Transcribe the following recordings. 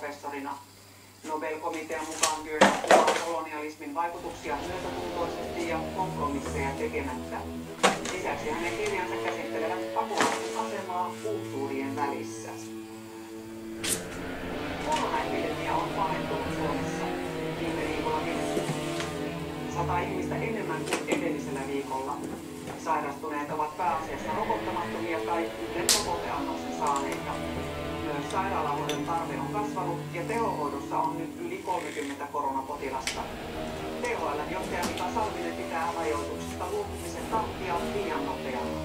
professorina. Nobel-komitean mukaan Byrne kuvaa kolonialismin vaikutuksia myötätuntoisesti ja kompromisseja tekemättä. Lisäksi hänen kirjansa käsittelevät pakolaisten asemaa kulttuurien välissä. Koronaepidemia on pahentunut Suomessa. Viime viikolla 100 ihmistä enemmän kuin edellisellä viikolla. Sairastuneet ovat pääasiassa rokottamattomia tai yhden rokoteannoksen saaneita. Myös sairaalahoidon tarve on kasvanut ja tehohoidossa on nyt yli 30 koronapotilasta. THLn johtaja Mika Salminen pitää rajoituksista luopumisen tahtia liian nopealla.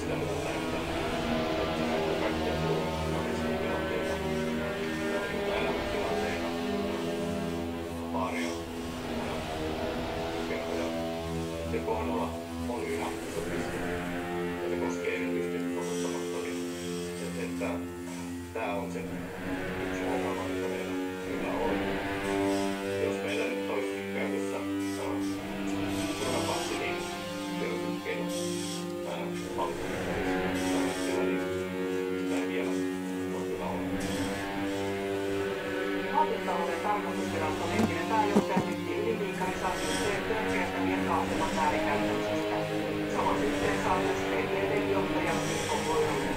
sitä, mitä se yksi ongelma, mitä meillä kyllä on. Jos meillä nyt olisi käytössä koronapassi, niin se olisi keino Valtiontalouden tarkastusviraston entinen pääjohtaja Tytti Yli-Viikari saa syytteen törkeästä virka-aseman väärinkäyttämisestä. Saman syytteen saa myös VTVn johtaja Mikko Koironen.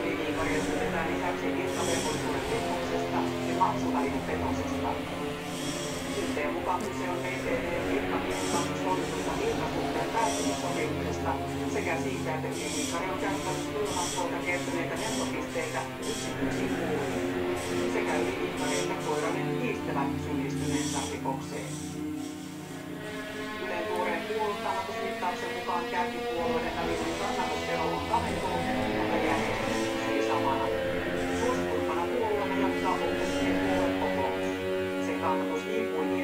Yli-Viikaria syytetään sekä siitä, että Yli-Viikari on käyttänyt kulumatkoilta kertyneitä lentopisteitä yksityisiin kuluihin sekä yliviikari että koiranen kiistävät syyllistyneensä rikokseen. Ylen tuoreen puolustamatosmittauksen mukaan kärkipuolueiden välinen kannatusero on kaventunut, mutta järjestys pysyy samana. Suosituimpana puolueena jatkaa opposition puolue kokoomus. Sen kannatus hiipui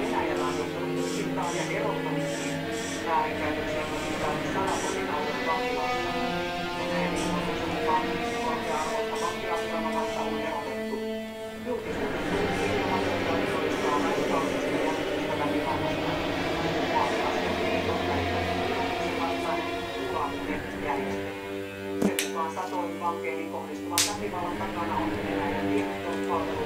Venäjällä on johtanut tutkintaan ja erottamisiin. Väärinkäytöksiä tutkitaan Mukaan satoihin vankeihin kohdistuvan väkivallan takana on Venäjän tiedotuspalvelun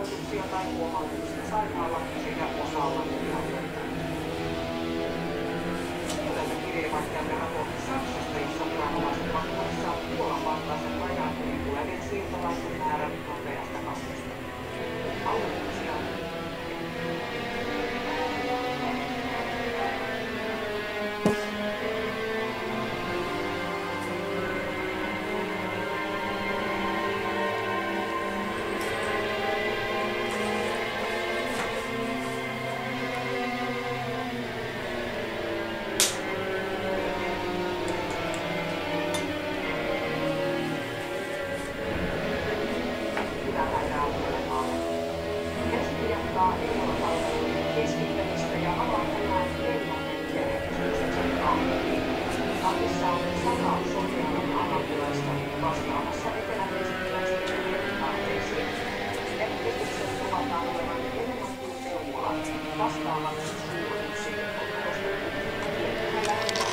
varoituksia tai huomautuksia sairaala sekä osa alueita. Yhdellä kirjeenvaihtajamme raportti Saksasta, jossa viranomaiset ovat Puolan parantaa vuorokauden keskittämistä ja avaa ennakkotyöehtoisen ammatin. Lapissa on sata sotilaan ammattilaista vastaamassa eteläkeskiläisten tarpeisiin. Merkitykset kuvataan olevan enemmän kuin neuvola vastaavat suuryksikökokoisten. Lähinnä